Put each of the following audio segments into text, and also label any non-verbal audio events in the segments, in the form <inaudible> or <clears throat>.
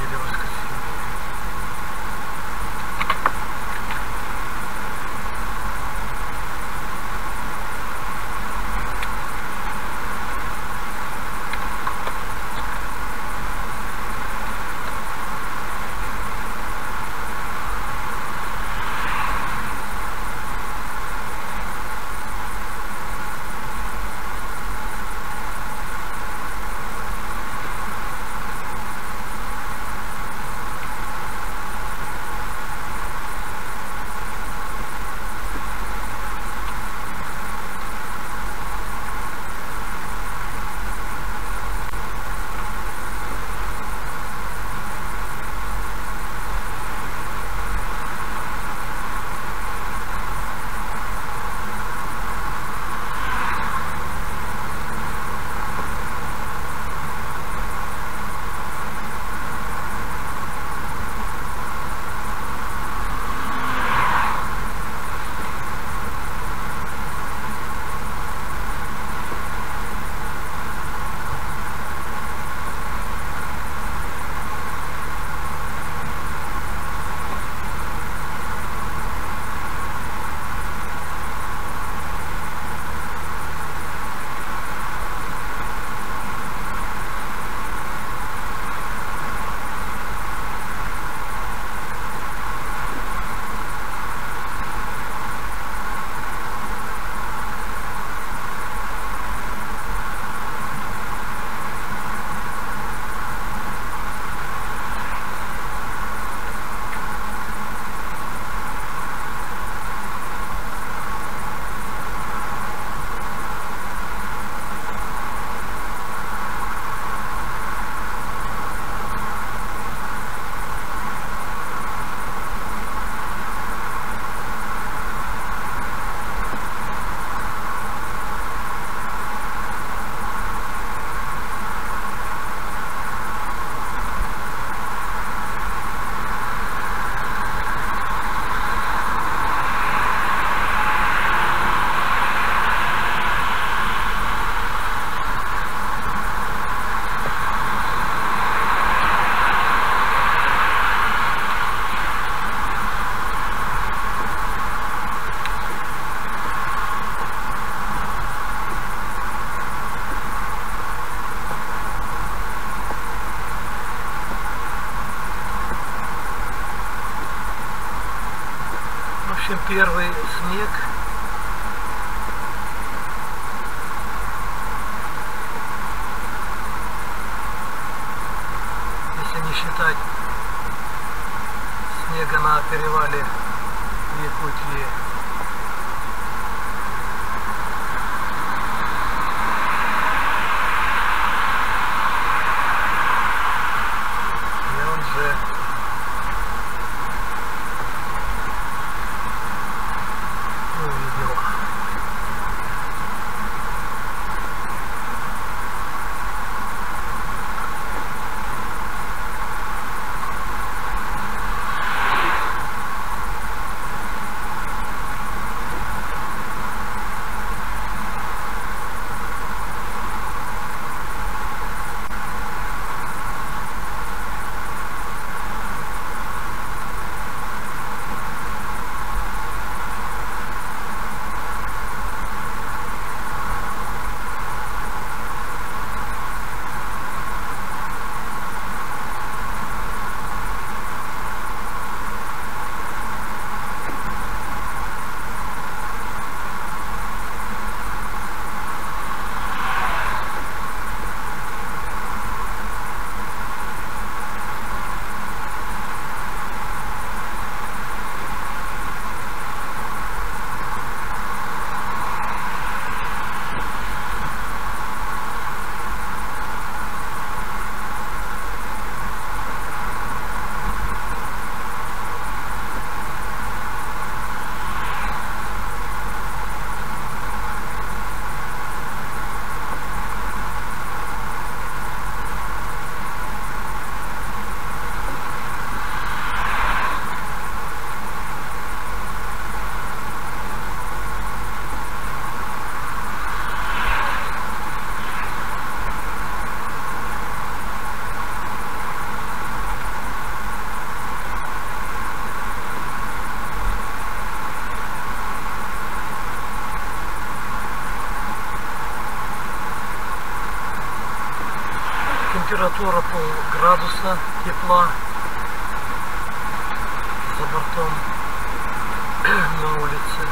you doing? Первый температура полградуса тепла за бортом <clears throat> на улице.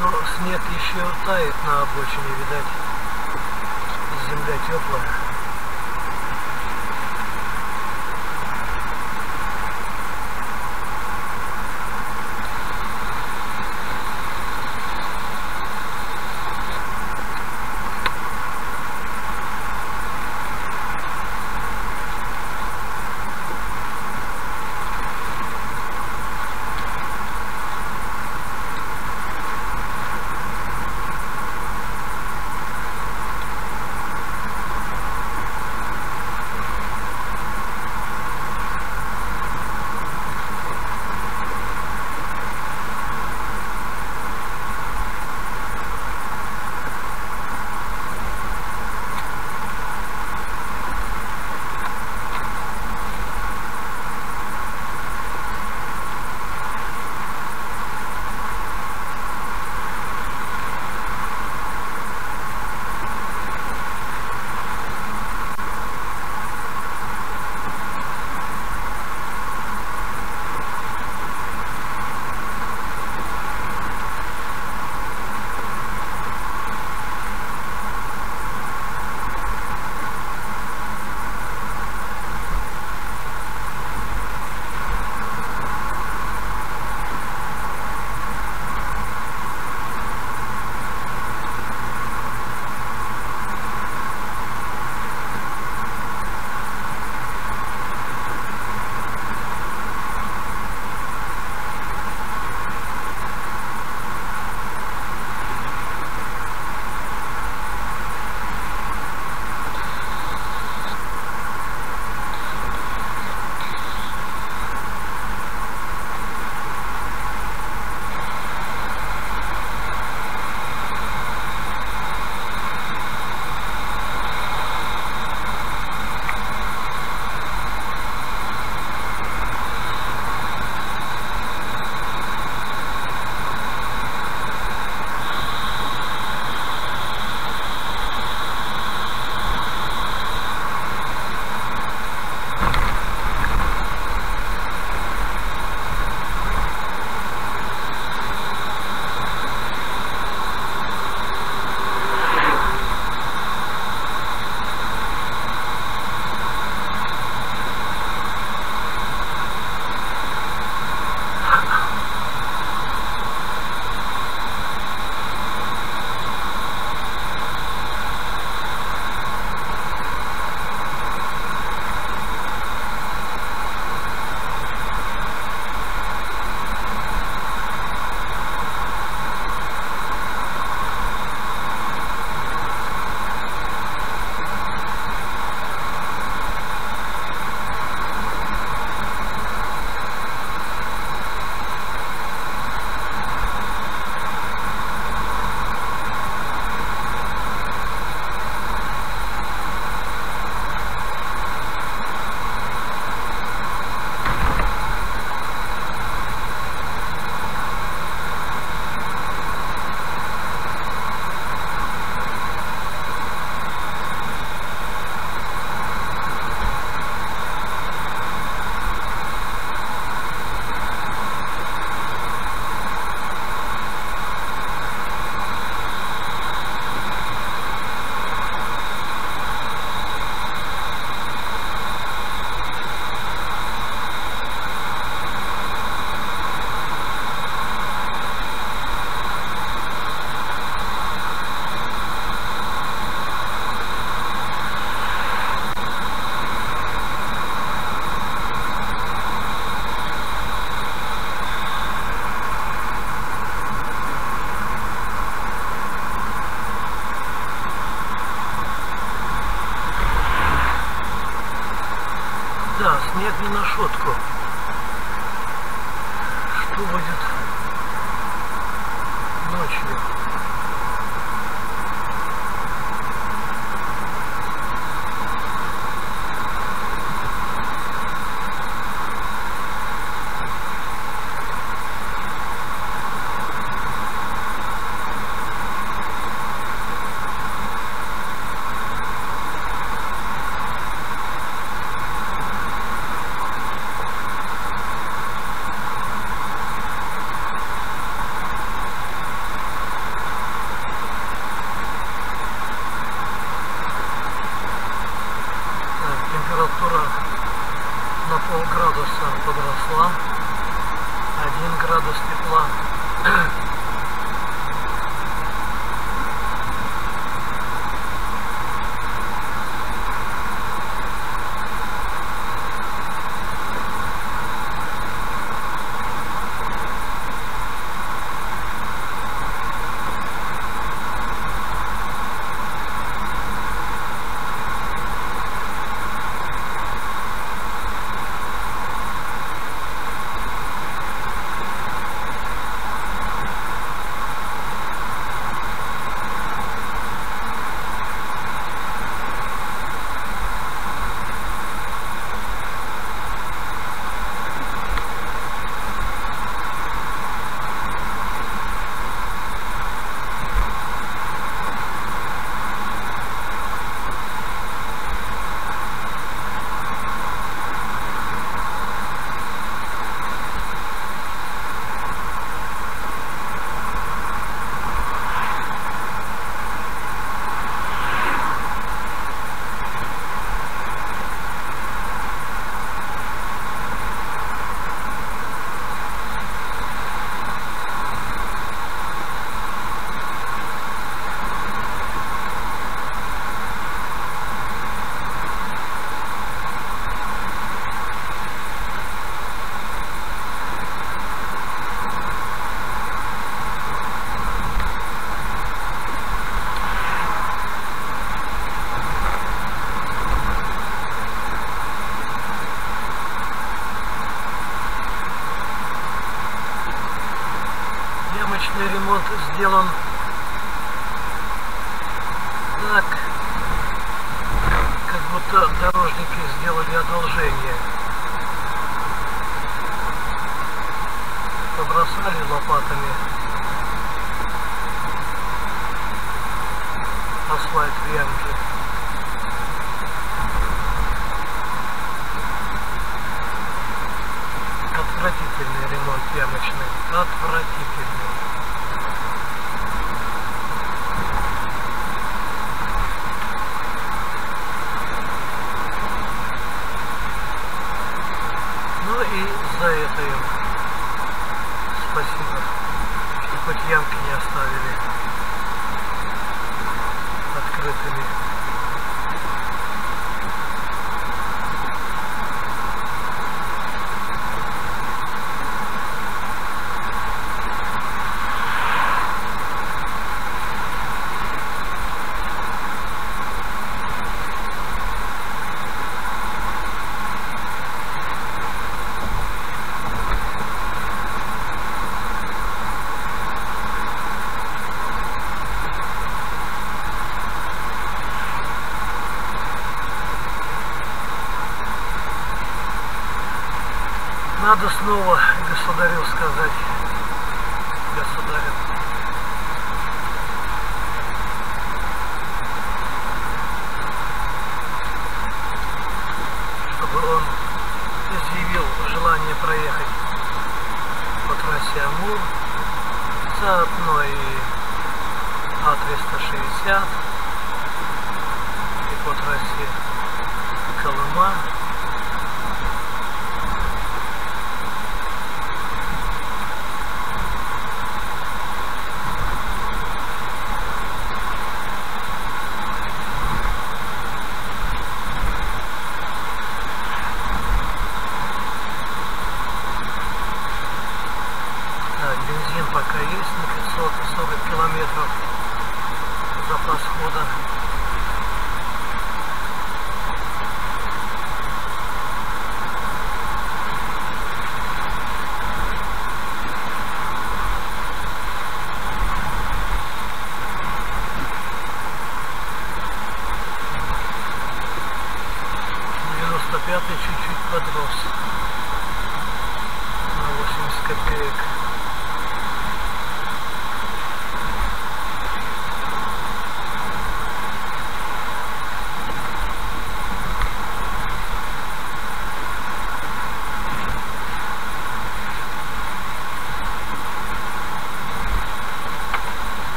Но снег еще тает на обочине, видать, земля теплая.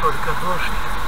Только дождь.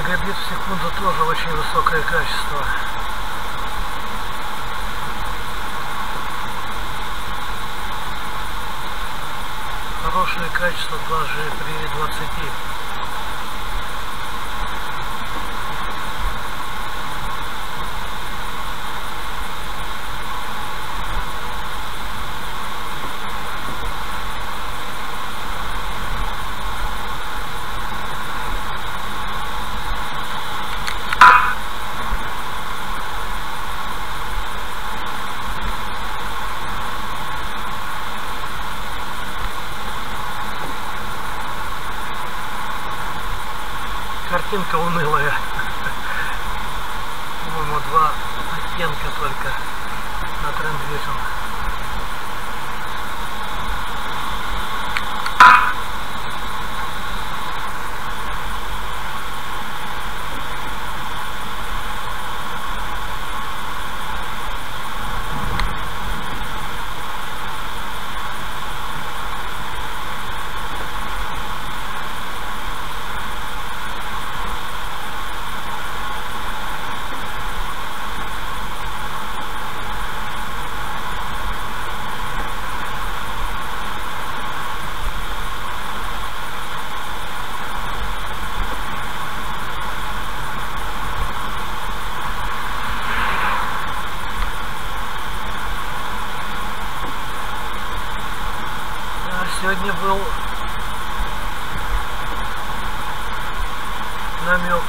мегабит в секунду тоже очень высокое качество. Хорошее качество даже при 20. намек.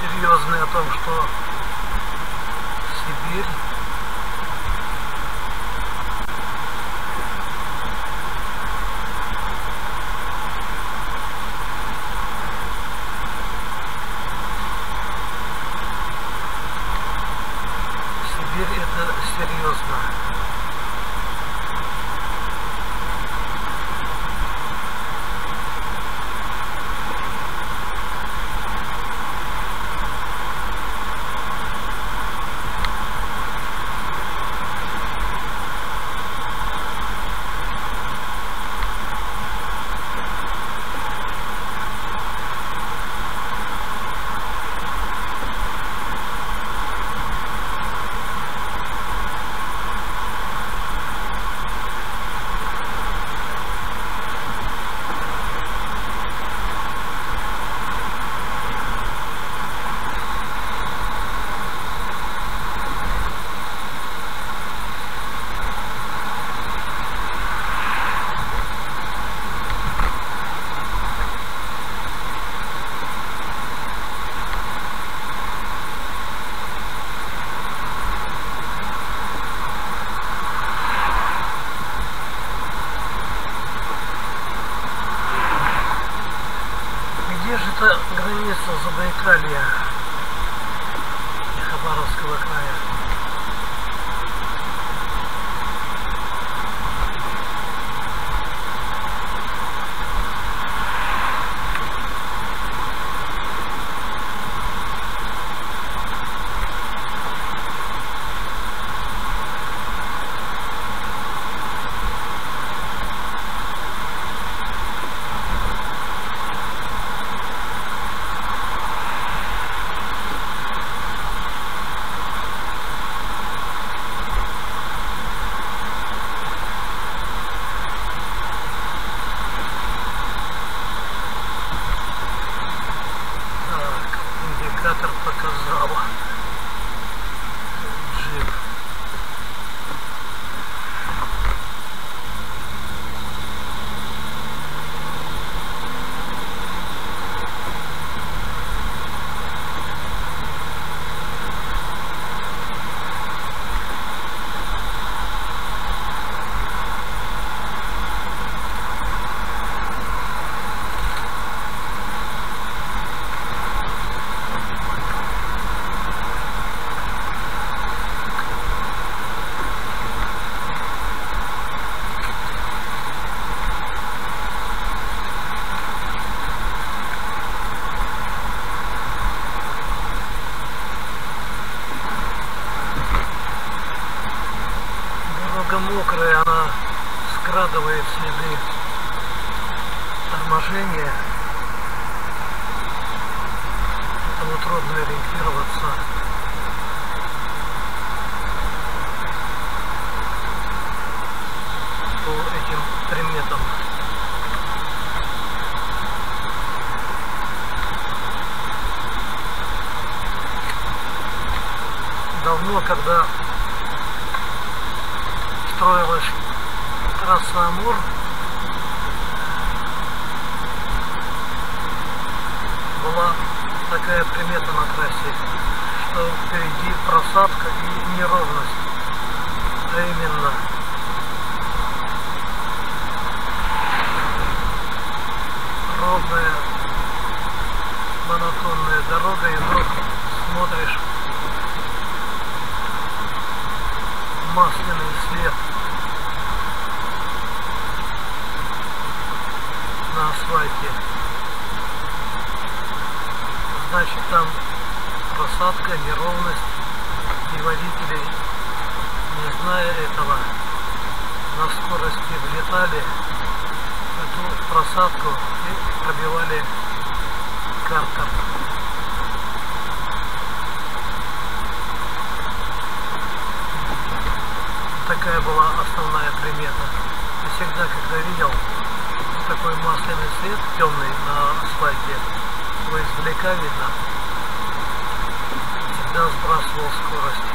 Серьезный о том, что Сибирь такая примета на трассе, что впереди просадка и неровность. А именно ровная монотонная дорога и вдруг смотришь масляный свет на асфальте. Значит там просадка, неровность и водители, не зная этого, на скорости влетали эту просадку и пробивали картер. Такая была основная примета. И всегда, когда видел такой масляный свет темный на асфальте, его издалека видно, всегда сбрасывал скорость.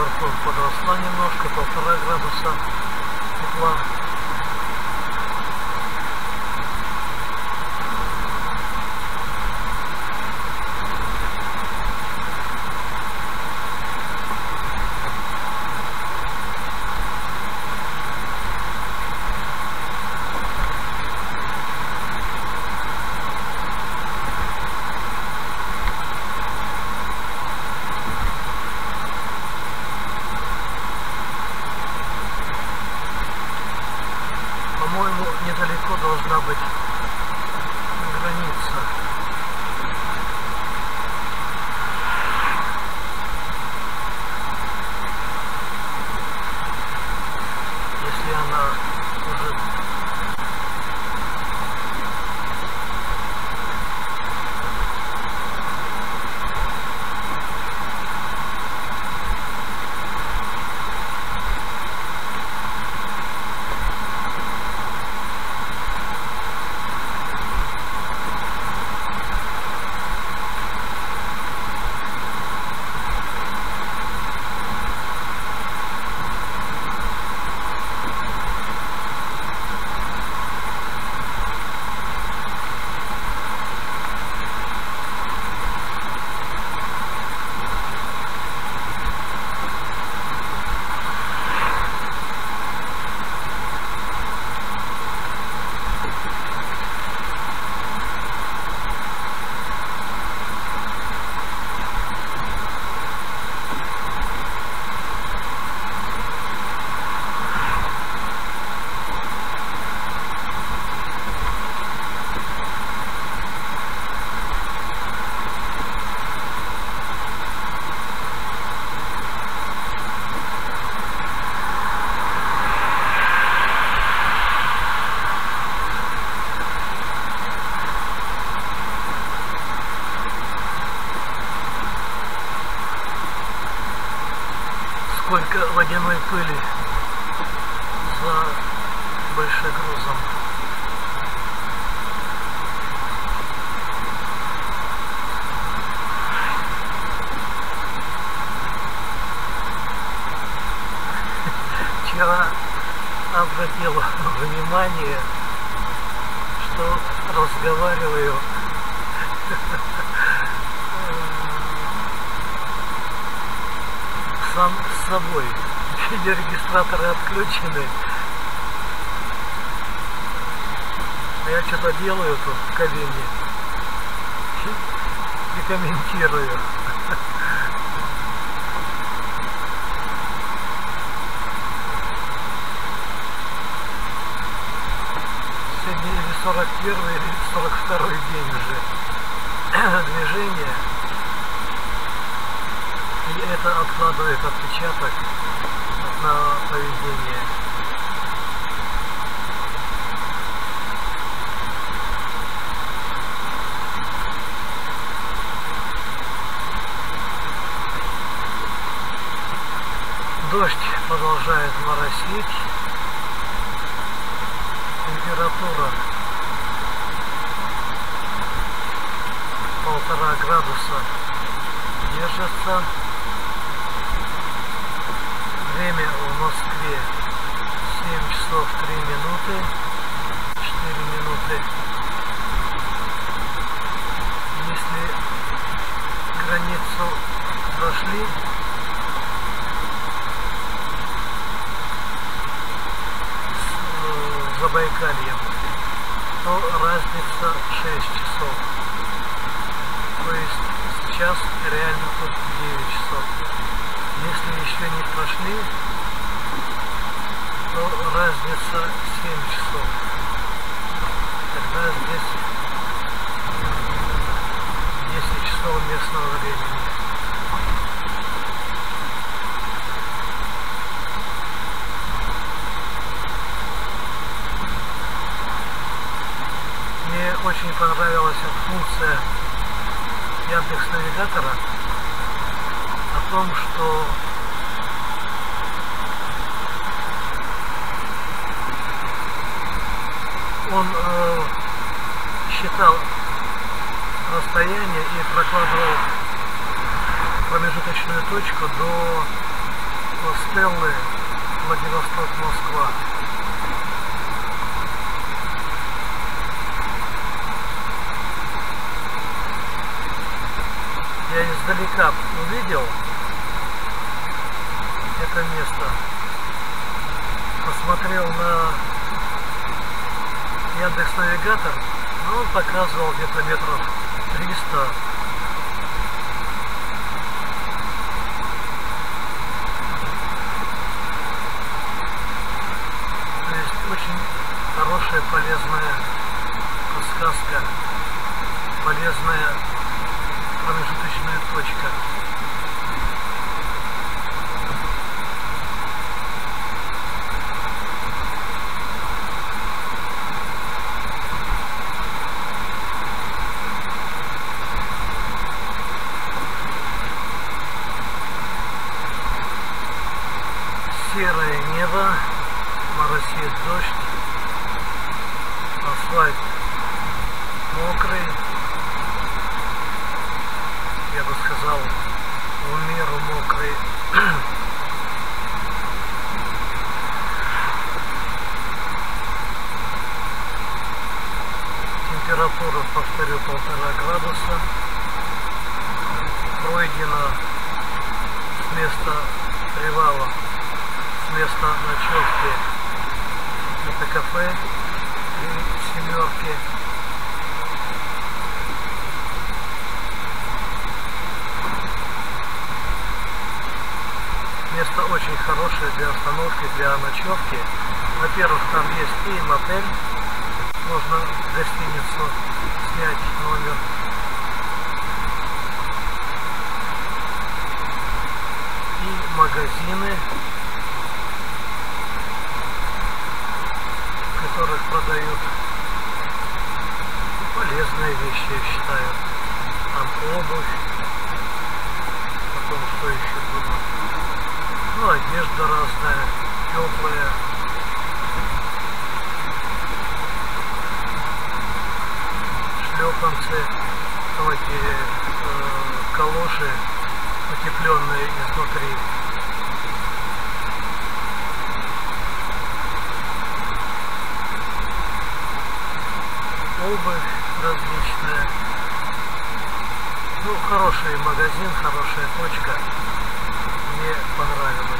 горком подросла немножко, полтора градуса. Промежуточная точка. Хороший магазин, хорошая точка. Мне понравилось.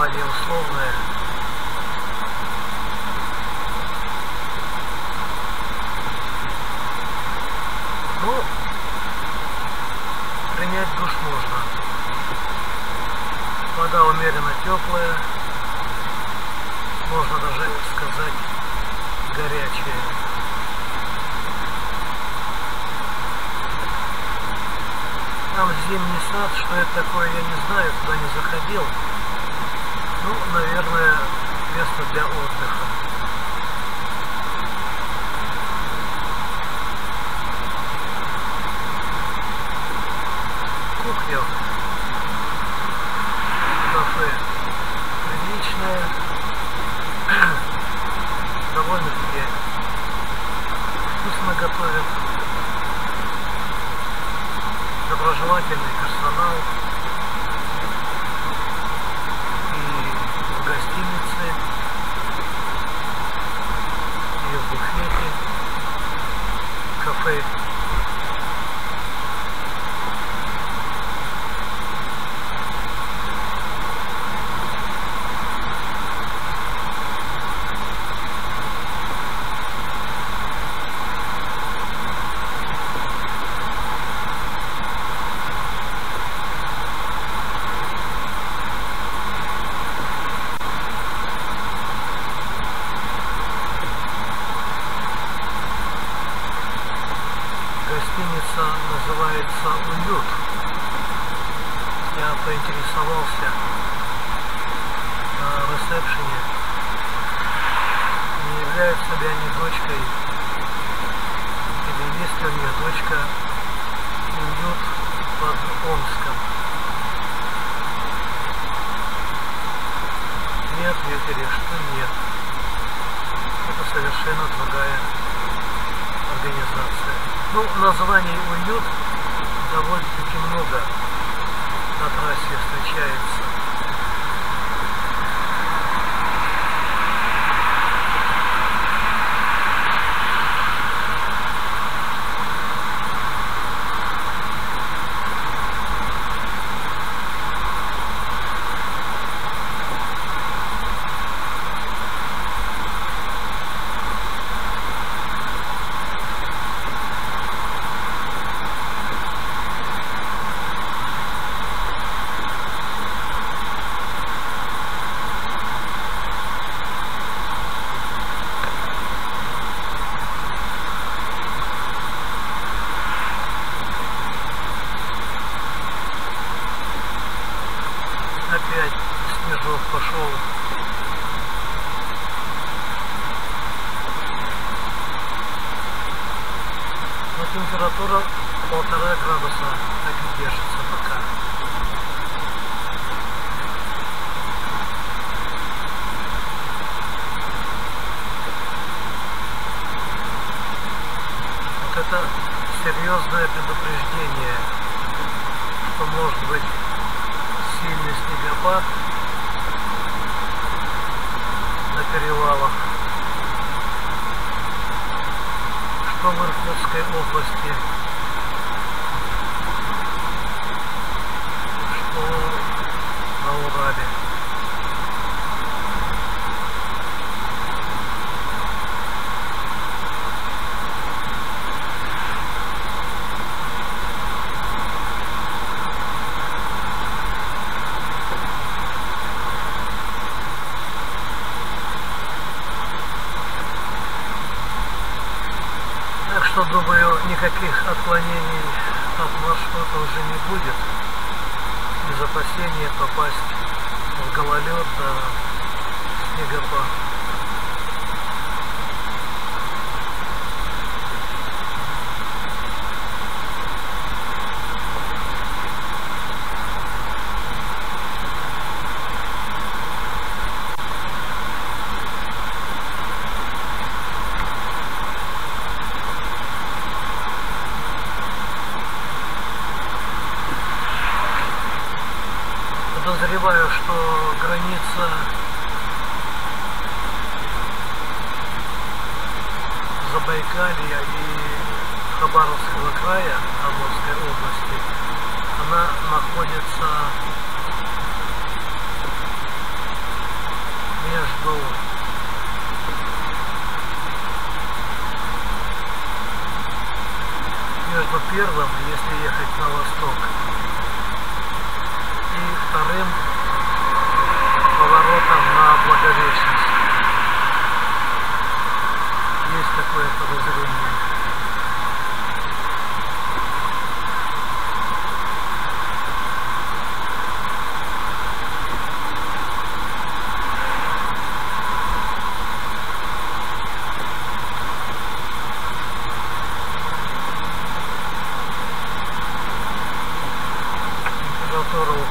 Такое название речка Уют под Омском. Мне ответили, что нет. Это совершенно другая организация. Ну, названий «Уют» довольно-таки много на трассе встречается.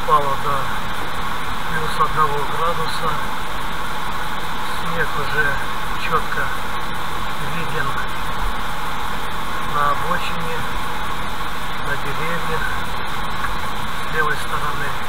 упало до плюс одного градуса. Снег уже четко виден на обочине, на деревьях с левой стороны.